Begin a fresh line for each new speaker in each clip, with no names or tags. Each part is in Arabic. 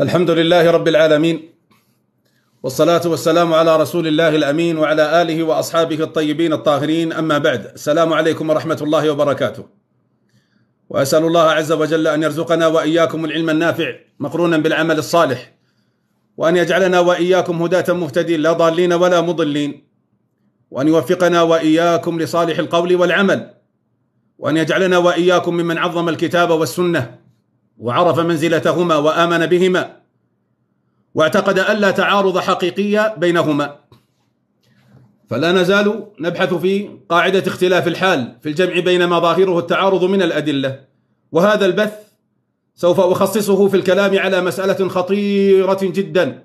الحمد لله رب العالمين والصلاة والسلام على رسول الله الأمين وعلى آله وأصحابه الطيبين الطاهرين أما بعد السلام عليكم ورحمة الله وبركاته. وأسأل الله عز وجل أن يرزقنا وإياكم العلم النافع مقرونا بالعمل الصالح وأن يجعلنا وإياكم هداة مهتدين لا ضالين ولا مضلين وأن يوفقنا وإياكم لصالح القول والعمل وأن يجعلنا وإياكم ممن عظم الكتاب والسنة وعرف منزلتهما وآمن بهما واعتقد أن لا تعارض حقيقي بينهما. فلا نزال نبحث في قاعدة اختلاف الحال في الجمع بين ما ظاهره التعارض من الأدلة وهذا البث سوف أخصصه في الكلام على مسألة خطيرة جدا.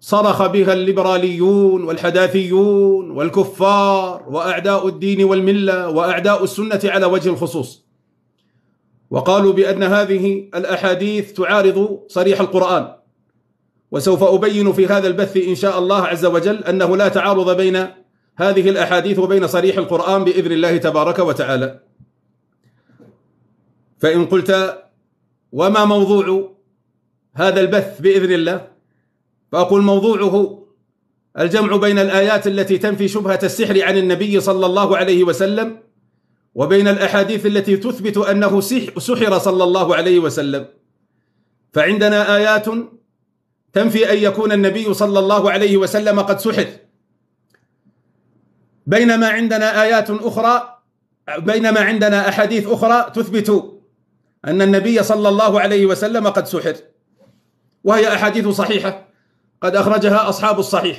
صرخ بها الليبراليون والحداثيون والكفار وأعداء الدين والملة وأعداء السنة على وجه الخصوص. وقالوا بأن هذه الأحاديث تعارض صريح القرآن. وسوف أبين في هذا البث إن شاء الله عز وجل أنه لا تعارض بين هذه الأحاديث وبين صريح القرآن بإذن الله تبارك وتعالى. فإن قلت وما موضوع هذا البث بإذن الله فأقول موضوعه الجمع بين الآيات التي تنفي شبهة السحر عن النبي صلى الله عليه وسلم وبين الأحاديث التي تثبت أنه سحر صلى الله عليه وسلم. فعندنا آيات تنفي أن يكون النبي صلى الله عليه وسلم قد سحر. بينما عندنا آيات أخرى بينما عندنا أحاديث أخرى تثبت أن النبي صلى الله عليه وسلم قد سحر. وهي أحاديث صحيحة. قد أخرجها أصحاب الصحيح.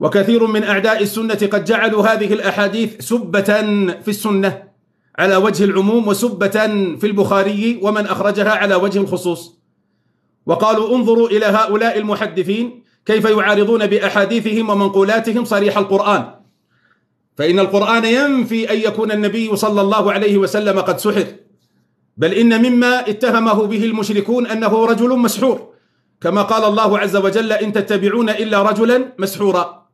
وكثير من أعداء السنة قد جعلوا هذه الأحاديث سبة في السنة على وجه العموم وسبة في البخاري ومن أخرجها على وجه الخصوص. وقالوا انظروا إلى هؤلاء المحدثين كيف يعارضون بأحاديثهم ومنقولاتهم صريح القرآن. فإن القرآن ينفي أن يكون النبي صلى الله عليه وسلم قد سحر. بل إن مما اتهمه به المشركون أنه رجل مسحور. كما قال الله عز وجل إن تتبعون إلا رجلا مسحورا.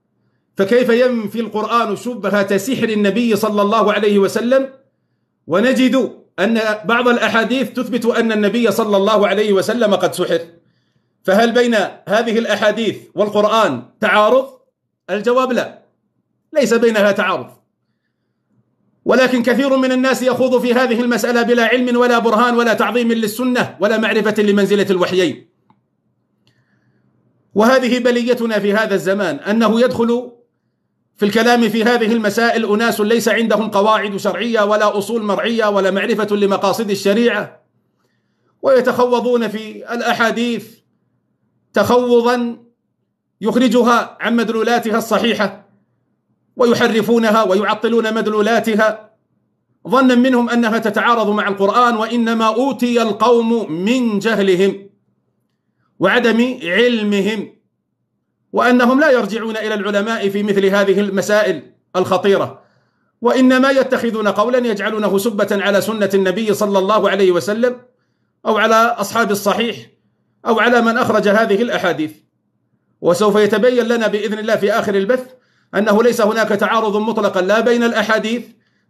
فكيف ينفي القرآن شبهة سحر النبي صلى الله عليه وسلم؟ ونجد أن بعض الأحاديث تثبت أن النبي صلى الله عليه وسلم قد سحر. فهل بين هذه الأحاديث والقرآن تعارض؟ الجواب لا. ليس بينها تعارض. ولكن كثير من الناس يخوض في هذه المسألة بلا علم ولا برهان ولا تعظيم للسنة ولا معرفة لمنزلة الوحيين. وهذه بليتنا في هذا الزمان أنه يدخل في الكلام في هذه المسائل أناس ليس عندهم قواعد شرعية ولا أصول مرعية ولا معرفة لمقاصد الشريعة. ويتخوضون في الأحاديث تخوضا يخرجها عن مدلولاتها الصحيحة ويحرفونها ويعطلون مدلولاتها. ظنا منهم أنها تتعارض مع القرآن وإنما أوتي القوم من جهلهم وعدم علمهم. وأنهم لا يرجعون إلى العلماء في مثل هذه المسائل الخطيرة. وإنما يتخذون قولا يجعلونه سبة على سنة النبي صلى الله عليه وسلم أو على أصحاب الصحيح أو على من أخرج هذه الأحاديث. وسوف يتبين لنا بإذن الله في آخر البث أنه ليس هناك تعارض مطلقا لا بين الأحاديث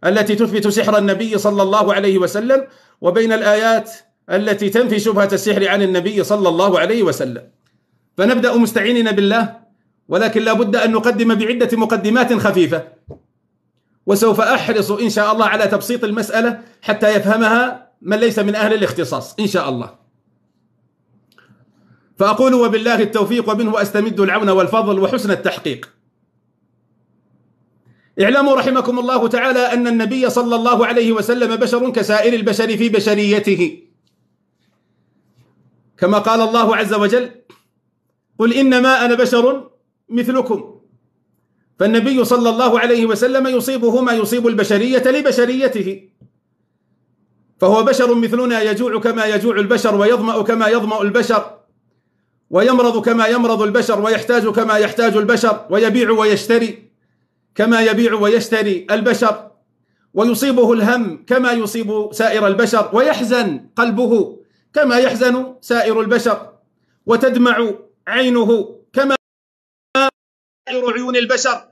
التي تثبت سحر النبي صلى الله عليه وسلم وبين الآيات التي تنفي شبهة السحر عن النبي صلى الله عليه وسلم. فنبدأ مستعينين بالله ولكن لا بد أن نقدم بعدة مقدمات خفيفة. وسوف أحرص إن شاء الله على تبسيط المسألة حتى يفهمها من ليس من أهل الاختصاص إن شاء الله. فأقول وبالله التوفيق ومنه أستمد العون والفضل وحسن التحقيق. اعلموا رحمكم الله تعالى أن النبي صلى الله عليه وسلم بشر كسائر البشر في بشريته. كما قال الله عز وجل قل إنما أنا بشر مثلكم. فالنبي صلى الله عليه وسلم يصيبه ما يصيب البشرية لبشريته. فهو بشر مثلنا يجوع كما يجوع البشر ويظمأ كما يظمأ البشر ويمرض كما يمرض البشر ويحتاج كما يحتاج البشر ويبيع ويشتري كما يبيع ويشتري البشر ويصيبه الهم كما يصيب سائر البشر ويحزن قلبه كما يحزن سائر البشر وتدمع عينه كما عيون البشر.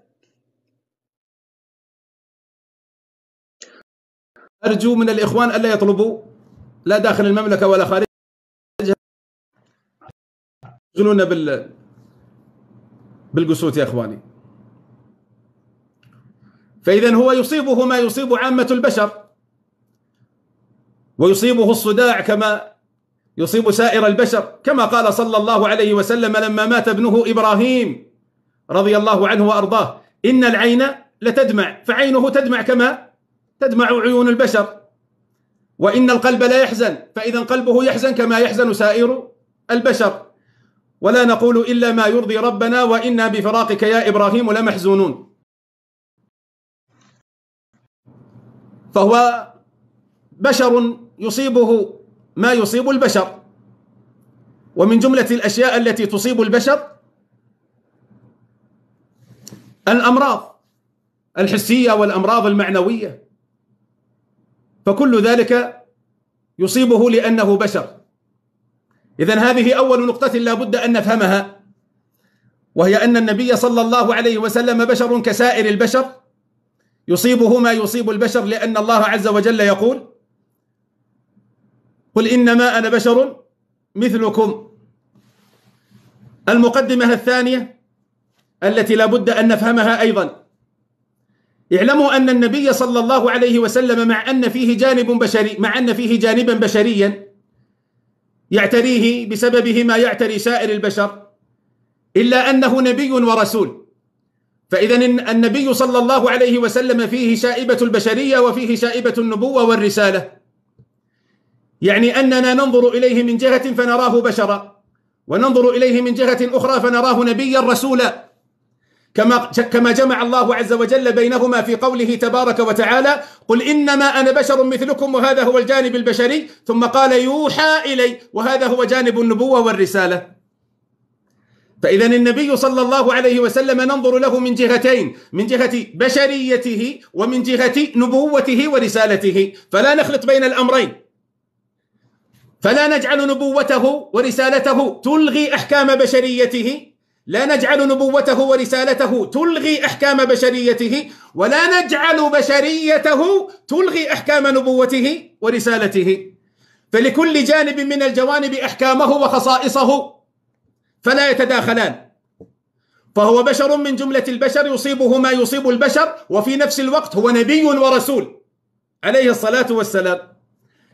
أرجو من الإخوان ألا يطلبوا لا داخل المملكة ولا خارجها. يشغلون بال بالقسوت يا إخواني. فاذا هو يصيبه ما يصيب عامة البشر ويصيبه الصداع كما يصيب سائر البشر. كما قال صلى الله عليه وسلم لما مات ابنه إبراهيم رضي الله عنه وأرضاه إن العين لتدمع فعينه تدمع كما تدمع عيون البشر. وإن القلب لا يحزن فإذا قلبه يحزن كما يحزن سائر البشر. ولا نقول إلا ما يرضي ربنا وإنا بفراقك يا إبراهيم لمحزونون. فهو بشر يصيبه ما يصيب البشر. ومن جملة الأشياء التي تصيب البشر الأمراض الحسية والأمراض المعنوية. فكل ذلك يصيبه لأنه بشر. إذا هذه أول نقطة لا بد أن نفهمها وهي أن النبي صلى الله عليه وسلم بشر كسائر البشر. يصيبه ما يصيب البشر لأن الله عز وجل يقول قل إنما أنا بشر مثلكم. المقدمة الثانية التي لا بد أن نفهمها أيضا. اعلموا أن النبي صلى الله عليه وسلم مع أن فيه جانب بشري مع أن فيه جانبا بشريا يعتريه بسببه ما يعتري سائر البشر إلا أنه نبي ورسول. فإذا النبي صلى الله عليه وسلم فيه شائبة البشرية وفيه شائبة النبوة والرسالة. يعني أننا ننظر إليه من جهة فنراه بشرا وننظر إليه من جهة أخرى فنراه نبيا رسولا. كما كما جمع الله عز وجل بينهما في قوله تبارك وتعالى قل إنما أنا بشر مثلكم وهذا هو الجانب البشري. ثم قال يوحى إلي وهذا هو جانب النبوة والرسالة. فاذا النبي صلى الله عليه وسلم ننظر له من جهتين من جهة بشريته ومن جهة نبوته ورسالته. فلا نخلط بين الأمرين. فلا نجعل نبوته ورسالته تلغي أحكام بشريته. لا نجعل نبوته ورسالته تلغي أحكام بشريته ولا نجعل بشريته تلغي أحكام نبوته ورسالته. فلكل جانب من الجوانب أحكامه وخصائصه فلا يتداخلان. فهو بشر من جملة البشر يصيبه ما يصيب البشر وفي نفس الوقت هو نبي ورسول. عليه الصلاة والسلام.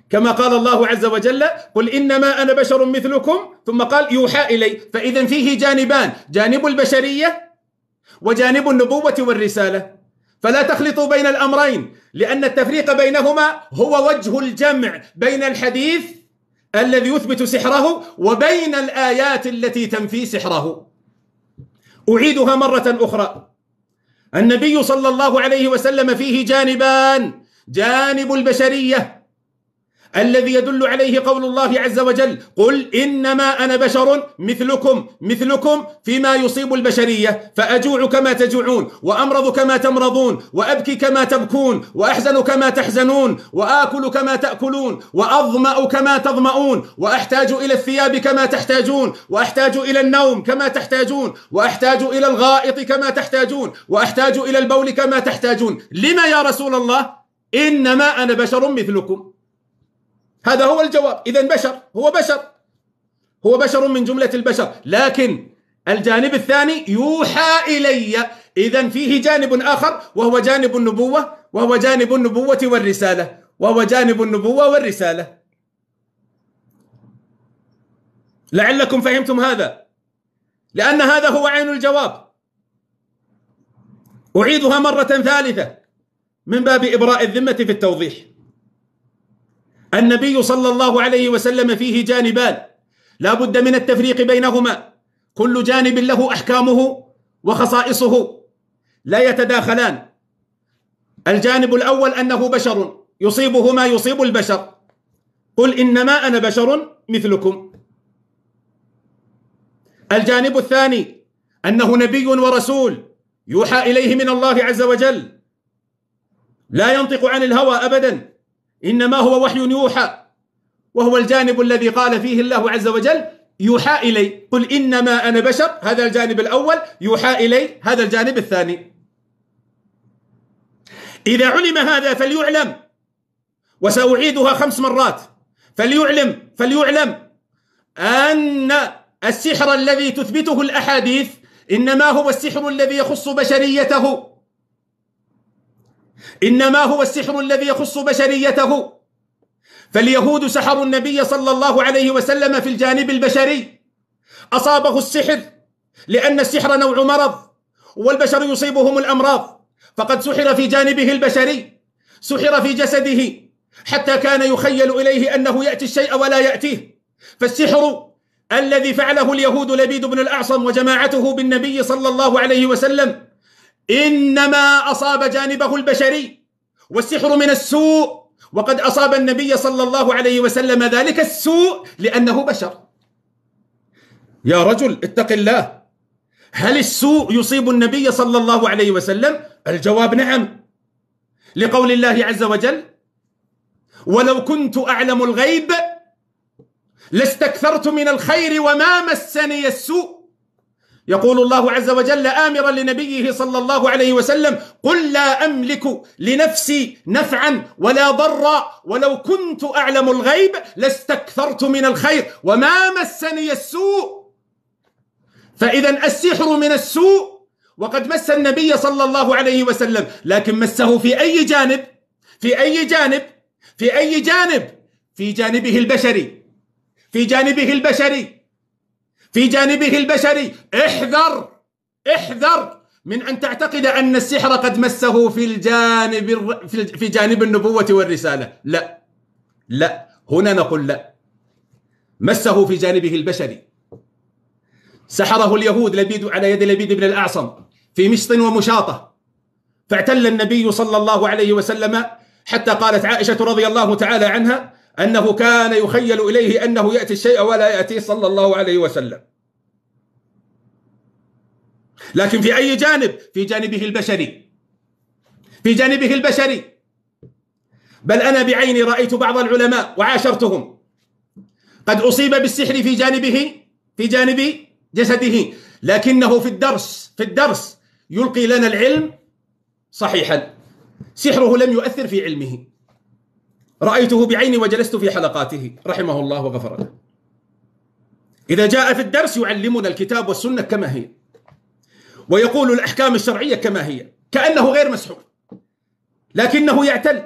كما قال الله عز وجل قل إنما أنا بشر مثلكم ثم قال يوحى إلي. فإذا فيه جانبان جانب البشرية وجانب النبوة والرسالة. فلا تخلطوا بين الأمرين لأن التفريق بينهما هو وجه الجمع بين الحديث الذي يثبت سحره وبين الآيات التي تنفي سحره. أعيدها مرة أخرى. النبي صلى الله عليه وسلم فيه جانبان جانب البشرية الذي يدل عليه قول الله عز وجل قل إنما أنا بشر مثلكم مثلكم فيما يصيب البشرية فأجوع كما تجوعون وأمرض كما تمرضون وأبكي كما تبكون وأحزن كما تحزنون وآكل كما تأكلون وأظمأ كما تظمؤون وأحتاج إلى الثياب كما تحتاجون وأحتاج إلى النوم كما تحتاجون وأحتاج إلى الغائط كما تحتاجون وأحتاج إلى البول كما تحتاجون. لما يا رسول الله؟ إنما أنا بشر مثلكم. هذا هو الجواب. إذا بشر هو بشر. هو بشر من جملة البشر. لكن الجانب الثاني يوحى إلي. إذا فيه جانب آخر وهو جانب النبوة وهو جانب النبوة والرسالة وهو جانب النبوة والرسالة. لعلكم فهمتم هذا. لأن هذا هو عين الجواب. أعيدها مرة ثالثة من باب إبراء الذمة في التوضيح. النبي صلى الله عليه وسلم فيه جانبان. لا بد من التفريق بينهما. كل جانب له أحكامه وخصائصه. لا يتداخلان. الجانب الأول أنه بشر. يصيبه ما يصيب البشر. قل إنما أنا بشر مثلكم. الجانب الثاني أنه نبي ورسول يوحى إليه من الله عز وجل. لا ينطق عن الهوى ابدا. إنما هو وحي يوحى وهو الجانب الذي قال فيه الله عز وجل يوحى إلي. قل إنما أنا بشر هذا الجانب الأول يوحى إلي هذا الجانب الثاني. إذا علم هذا فليعلم وسأعيدها خمس مرات. فليعلم فليعلم أن السحر الذي تثبته الأحاديث إنما هو السحر الذي يخص بشريته. إنما هو السحر الذي يخص بشريته. فاليهود سحروا النبي صلى الله عليه وسلم في الجانب البشري. أصابه السحر لأن السحر نوع مرض والبشر يصيبهم الأمراض. فقد سحر في جانبه البشري سحر في جسده حتى كان يخيل إليه أنه يأتي الشيء ولا يأتيه. فالسحر الذي فعله اليهود لبيد بن الأعصم وجماعته بالنبي صلى الله عليه وسلم إنما أصاب جانبه البشري والسحر من السوء وقد أصاب النبي صلى الله عليه وسلم ذلك السوء لأنه بشر. يا رجل اتق الله. هل السوء يصيب النبي صلى الله عليه وسلم؟ الجواب نعم. لقول الله عز وجل ولو كنت أعلم الغيب لاستكثرت من الخير وما مسني السوء يقول الله عز وجل آمرا لنبيه صلى الله عليه وسلم قل لا أملك لنفسي نفعا ولا ضرا ولو كنت أعلم الغيب لاستكثرت من الخير وما مسني السوء. فإذا السحر من السوء وقد مس النبي صلى الله عليه وسلم لكن مسه في أي جانب؟ في أي جانب؟ في أي جانب؟ في جانبه البشري. في جانبه البشري. في جانبه البشري. احذر! احذر! من أن تعتقد أن السحر قد مسه في الجانب في جانب النبوة والرسالة. لا. لا. هنا نقول لا. مسه في جانبه البشري. سحره اليهود لبيد على يد لبيد بن الأعصم في مشط ومشاطة. فاعتل النبي صلى الله عليه وسلم حتى قالت عائشة رضي الله تعالى عنها أنه كان يخيل إليه أنه يأتي الشيء ولا يأتيه صلى الله عليه وسلم. لكن في أي جانب؟ في جانبه البشري. في جانبه البشري. بل أنا بعيني رأيت بعض العلماء وعاشرتهم. قد أصيب بالسحر في جانبه في جانب جسده. لكنه في الدرس في الدرس يلقي لنا العلم صحيحا. سحره لم يؤثر في علمه. رأيته بعيني وجلست في حلقاته. رحمه الله وغفر له. إذا جاء في الدرس يعلمنا الكتاب والسنة كما هي. ويقول الأحكام الشرعية كما هي. كأنه غير مسحور. لكنه يعتل.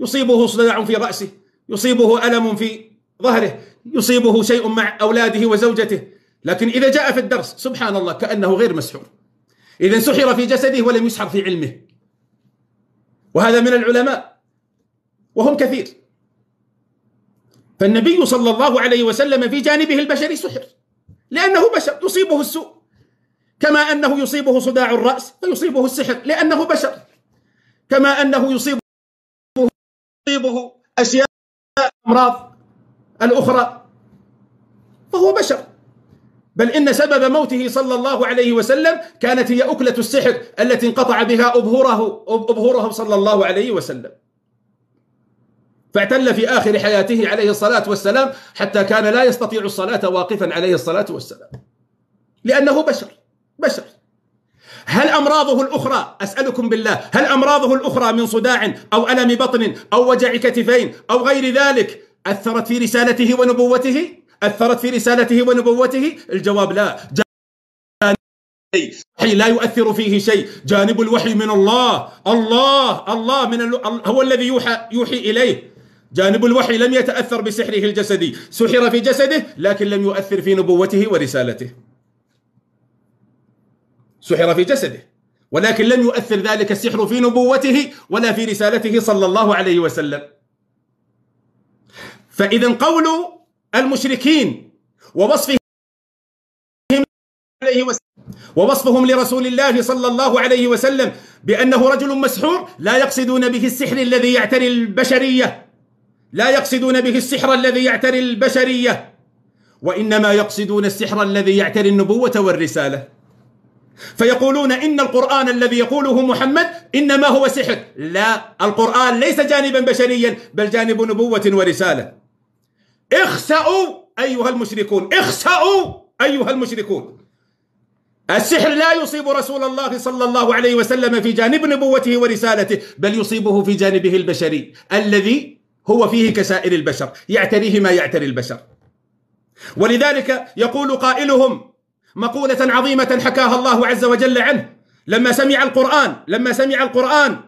يصيبه صداع في رأسه. يصيبه ألم في ظهره. يصيبه شيء مع أولاده وزوجته. لكن إذا جاء في الدرس سبحان الله كأنه غير مسحور. إذا سحر في جسده ولم يسحر في علمه. وهذا من العلماء. وهم كثير. فالنبي صلى الله عليه وسلم في جانبه البشري سحر لأنه بشر يصيبه السوء. كما أنه يصيبه صداع الرأس فيصيبه السحر لأنه بشر. كما أنه يصيبه يصيبه أشياء أمراض الأخرى فهو بشر. بل إن سبب موته صلى الله عليه وسلم كانت هي أكلة السحر التي انقطع بها أبهره أبهره صلى الله عليه وسلم. فاعتل في آخر حياته عليه الصلاة والسلام حتى كان لا يستطيع الصلاة واقفا عليه الصلاة والسلام. لأنه بشر بشر. هل أمراضه الأخرى؟ أسألكم بالله. هل أمراضه الأخرى من صداع أو ألم بطن أو وجع كتفين أو غير ذلك أثرت في رسالته ونبوته؟ أثرت في رسالته ونبوته؟ الجواب لا. الوحي لا يؤثر فيه شيء. جانب الوحي من الله. الله الله من. هو الذي يوحى يوحي إليه. جانب الوحي لم يتأثر بسحره الجسدي. سحر في جسده لكن لم يؤثر في نبوته ورسالته. سحر في جسده ولكن لم يؤثر ذلك السحر في نبوته ولا في رسالته صلى الله عليه وسلم. فإذا قول المشركين ووصفهم عليه وسلم ووصفهم لرسول الله صلى الله عليه وسلم بأنه رجل مسحور لا يقصدون به السحر الذي يعتري البشرية. لا يقصدون به السحر الذي يعتري البشرية وإنما يقصدون السحر الذي يعتري النبوة والرسالة. فيقولون إن القرآن الذي يقوله محمد إنما هو سحر. لا القرآن ليس جانبا بشريا بل جانب نبوة ورسالة. اخسأوا أيها المشركون اخسأوا أيها المشركون. السحر لا يصيب رسول الله صلى الله عليه وسلم في جانب نبوته ورسالته بل يصيبه في جانبه البشري الذي هو فيه كسائر البشر يعتريه ما يعتري البشر. ولذلك يقول قائلهم مقولة عظيمة حكاها الله عز وجل عنه لما سمع القرآن لما سمع القرآن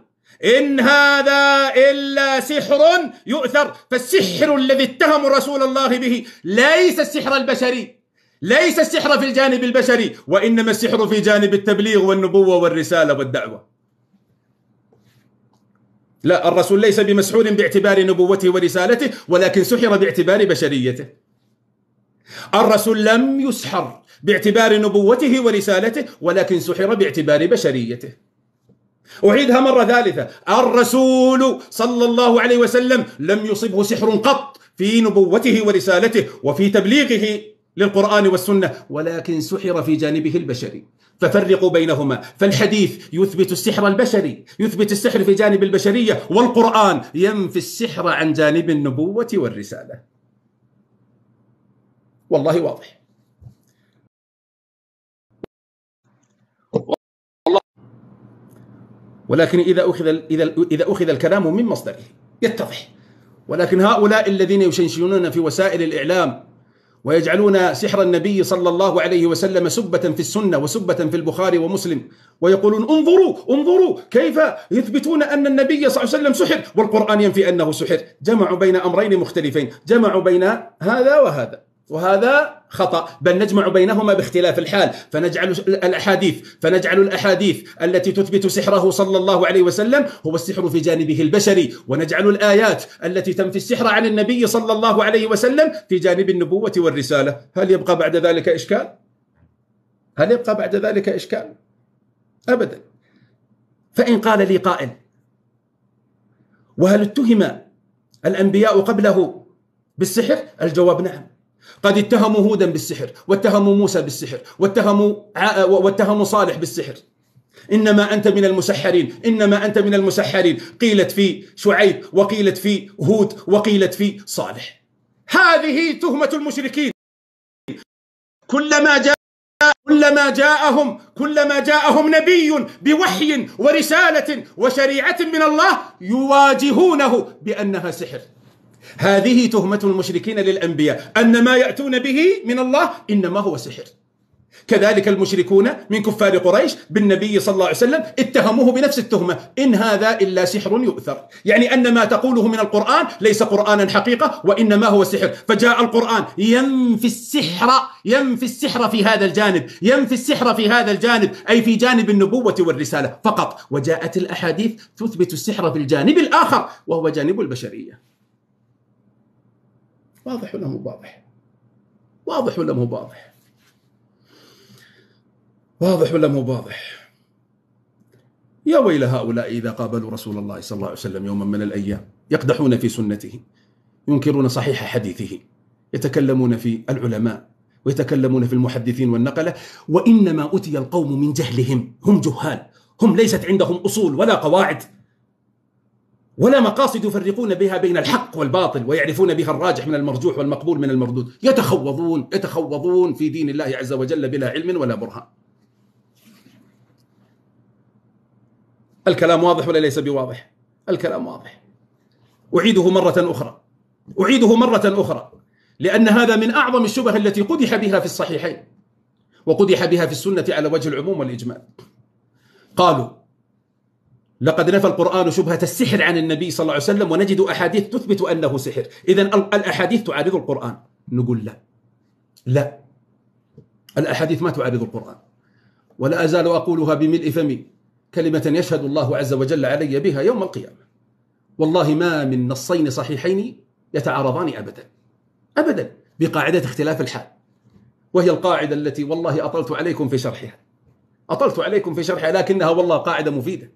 إن هذا إلا سحر يؤثر فالسحر الذي اتهم رسول الله به ليس السحر البشري ليس السحر في الجانب البشري وإنما السحر في جانب التبليغ والنبوة والرسالة والدعوة. لا الرسول ليس بمسحور باعتبار نبوته ورسالته ولكن سحر باعتبار بشريته. الرسول لم يسحر باعتبار نبوته ورسالته ولكن سحر باعتبار بشريته. أعيدها مرة ثالثة. الرسول صلى الله عليه وسلم لم يصبه سحر قط في نبوته ورسالته وفي تبليغه للقرآن والسنة ولكن سحر في جانبه البشري. ففرقوا بينهما. فالحديث يثبت السحر البشري يثبت السحر في جانب البشرية والقرآن ينفي السحر عن جانب النبوة والرسالة. والله واضح. ولكن إذا أخذ إذا إذا أخذ الكلام من مصدره يتضح. ولكن هؤلاء الذين يشنشنون في وسائل الإعلام ويجعلون سحر النبي صلى الله عليه وسلم سبة في السنة وسبة في البخاري ومسلم. ويقولون انظروا انظروا كيف يثبتون أن النبي صلى الله عليه وسلم سحر. والقرآن ينفي أنه سحر. جمعوا بين أمرين مختلفين. جمعوا بين هذا وهذا. وهذا خطأ بل نجمع بينهما باختلاف الحال فنجعل الأحاديث فنجعل الأحاديث التي تثبت سحره صلى الله عليه وسلم هو السحر في جانبه البشري ونجعل الآيات التي تنفي السحر عن النبي صلى الله عليه وسلم في جانب النبوة والرسالة هل يبقى بعد ذلك إشكال؟ هل يبقى بعد ذلك إشكال؟ أبدا فإن قال لي قائل وهل اتهم الأنبياء قبله بالسحر؟ الجواب نعم قد اتهموا هودا بالسحر واتهموا موسى بالسحر واتهموا واتهموا صالح بالسحر. إنما أنت من المسحرين إنما أنت من المسحرين. قيلت في شعيب وقيلت في هود وقيلت في صالح. هذه تهمة المشركين. كلما جاء كلما جاءهم كلما جاءهم نبي بوحي ورسالة وشريعة من الله يواجهونه بأنها سحر. هذه تهمة المشركين للأنبياء. أن ما يأتون به من الله إنما هو سحر. كذلك المشركون من كفار قريش بالنبي صلى الله عليه وسلم اتهموه بنفس التهمة. إن هذا إلا سحر يؤثر. يعني أن ما تقوله من القرآن ليس قرآنا حقيقة وإنما هو سحر. فجاء القرآن ينفي السحر ينفي السحر في هذا الجانب ينفي السحر في هذا الجانب أي في جانب النبوة والرسالة فقط. وجاءت الأحاديث تثبت السحر في الجانب الآخر وهو جانب البشرية. واضح ولا مو واضح؟ واضح ولا مو واضح؟ واضح ولا مو واضح؟ يا ويل هؤلاء إذا قابلوا رسول الله صلى الله عليه وسلم يوما من الأيام يقدحون في سنته ينكرون صحيح حديثه يتكلمون في العلماء ويتكلمون في المحدثين والنقلة وإنما أتي القوم من جهلهم هم جهال هم ليست عندهم أصول ولا قواعد. ولا مقاصد يفرقون بها بين الحق والباطل ويعرفون بها الراجح من المرجوح والمقبول من المردود. يتخوضون يتخوضون في دين الله عز وجل بلا علم ولا برهان. الكلام واضح ولا ليس بواضح؟ الكلام واضح. أعيده مرة أخرى. أعيده مرة أخرى. لأن هذا من أعظم الشبه التي قدح بها في الصحيحين. وقدح بها في السنة على وجه العموم والإجمال. قالوا لقد نفى القرآن شبهة السحر عن النبي صلى الله عليه وسلم ونجد أحاديث تثبت أنه سحر. إذا الأحاديث تعارض القرآن. نقول لا. لا. الأحاديث ما تعارض القرآن. ولا أزال أقولها بملء فمي. كلمة يشهد الله عز وجل علي بها يوم القيامة. والله ما من نصين صحيحين يتعارضان أبدا. أبدا. بقاعدة اختلاف الحال. وهي القاعدة التي والله أطلت عليكم في شرحها. أطلت عليكم في شرحها لكنها والله قاعدة مفيدة.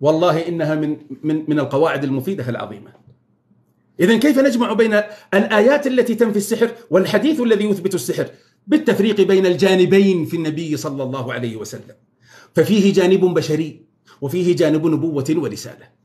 والله إنها من من من القواعد المفيدة العظيمة. اذا كيف نجمع بين الآيات التي تنفي السحر والحديث الذي يثبت السحر بالتفريق بين الجانبين في النبي صلى الله عليه وسلم. ففيه جانب بشري وفيه جانب نبوة ورسالة.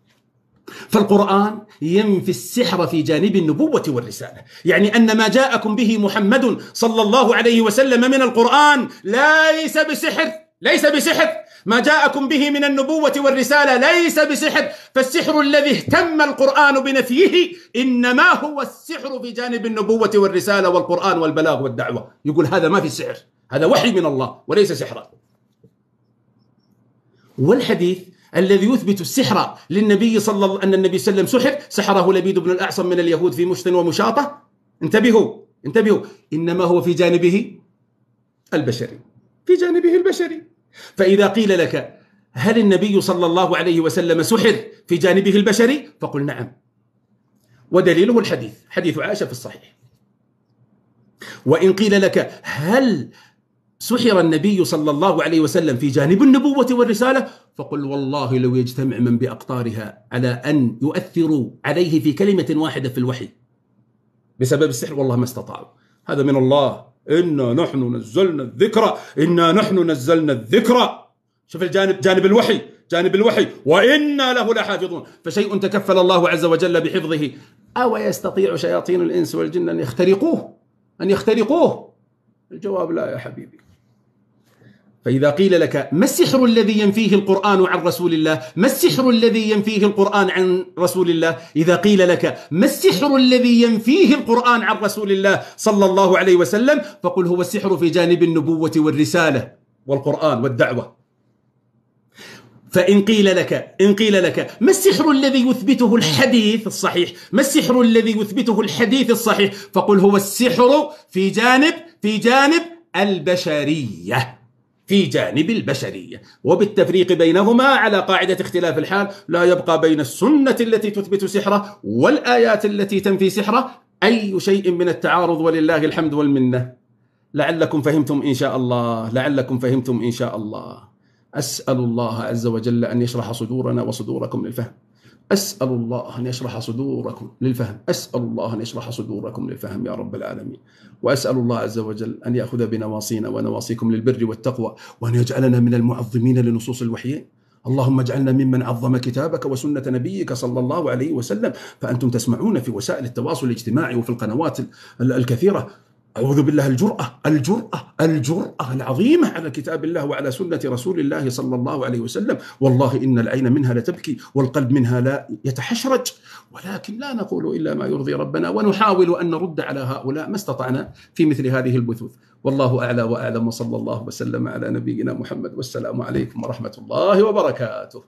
فالقرآن ينفي السحر في جانب النبوة والرسالة يعني أن ما جاءكم به محمد صلى الله عليه وسلم من القرآن ليس بسحر ليس بسحر ما جاءكم به من النبوة والرسالة ليس بسحر فالسحر الذي اهتم القرآن بنفيه إنما هو السحر في جانب النبوة والرسالة والقرآن والبلاغ والدعوة. يقول هذا ما في سحر هذا وحي من الله وليس سحرا. والحديث الذي يثبت السحر للنبي صلى الله أن النبي صلى الله عليه وسلم سحر سحره لبيد بن الأعصم من اليهود في مشط ومشاطة. انتبهوا انتبهوا. إنما هو في جانبه البشري في جانبه البشري. فإذا قيل لك هل النبي صلى الله عليه وسلم سحر في جانبه البشري؟ فقل نعم. ودليله الحديث حديث عائشة في الصحيح. وإن قيل لك هل سحر النبي صلى الله عليه وسلم في جانب النبوة والرسالة؟ فقل والله لو يجتمع من بأقطارها على أن يؤثروا عليه في كلمة واحدة في الوحي. بسبب السحر والله ما استطاعوا. هذا من الله. إنا نحن نزلنا الذكر إنا نحن نزلنا الذكر. شوف الجانب جانب الوحي جانب الوحي. وإنا له لحافظون. فشيء تكفل الله عز وجل بحفظه. أو يستطيع شياطين الإنس والجن أن يخترقوه؟ أن يخترقوه؟ الجواب لا يا حبيبي. فإذا قيل لك ما السحر الذي ينفيه القرآن عن رسول الله؟ ما السحر الذي ينفيه القرآن عن رسول الله؟ إذا قيل لك ما السحر الذي ينفيه القرآن عن رسول الله صلى الله عليه وسلم؟ فقل هو السحر في جانب النبوة والرسالة والقرآن والدعوة. فإن قيل لك إن قيل لك ما السحر الذي يثبته الحديث الصحيح؟ ما السحر الذي يثبته الحديث الصحيح؟ فقل هو السحر في جانب في جانب البشرية. في جانب البشرية. وبالتفريق بينهما على قاعدة اختلاف الحال لا يبقى بين السنة التي تثبت سحره والآيات التي تنفي سحره أي شيء من التعارض ولله الحمد والمنة. لعلكم فهمتم إن شاء الله لعلكم فهمتم إن شاء الله. أسأل الله عز وجل أن يشرح صدورنا وصدوركم للفهم. أسأل الله أن يشرح صدوركم للفهم. أسأل الله أن يشرح صدوركم للفهم يا رب العالمين. وأسأل الله عز وجل أن يأخذ بنواصينا ونواصيكم للبر والتقوى وأن يجعلنا من المعظمين لنصوص الوحيين اللهم اجعلنا ممن عظم كتابك وسنة نبيك صلى الله عليه وسلم. فأنتم تسمعون في وسائل التواصل الاجتماعي وفي القنوات الكثيرة. أعوذ بالله الجرأة الجرأة الجرأة العظيمة على كتاب الله وعلى سنة رسول الله صلى الله عليه وسلم. والله إن العين منها لتبكي والقلب منها لا يتحشرج. ولكن لا نقول إلا ما يرضي ربنا ونحاول أن نرد على هؤلاء ما استطعنا في مثل هذه البثوث. والله أعلى وأعلم وصلى الله وسلم على نبينا محمد. والسلام عليكم ورحمة الله وبركاته.